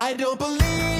I don't believe